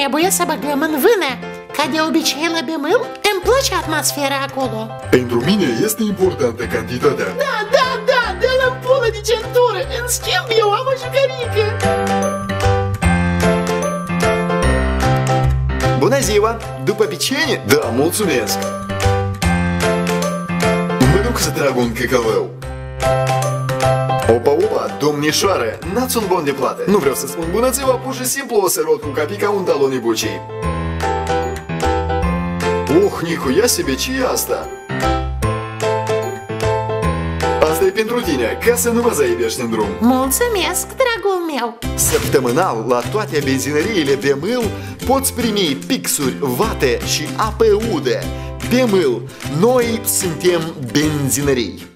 Trebuie să băgăm în vână. Ca de obicei la Bemâl, îmi place atmosfera acolo. Pentru mine este importantă cantitatea. Da, da, da, de la pulă de centură. În schimb, eu am o jucărică. Bună ziua! După picenie? Da, mulțumesc! Mă duc să trag un căcălău. Opa, opa, domnișoară, n-ați un bon de plată. Nu vreau să spun bună ziua, pur și simplu o să rot cu capica un talon bucii. Uh, nicuia себе, ce e asta? Asta e pentru tine, ca să nu mă zaibești în drum. Mulțumesc, dragul meu. Săptămânal, la toate benzinăriile Bemâl, poți primi pixuri, vate și apă udă. Bemâl, noi suntem benzinării.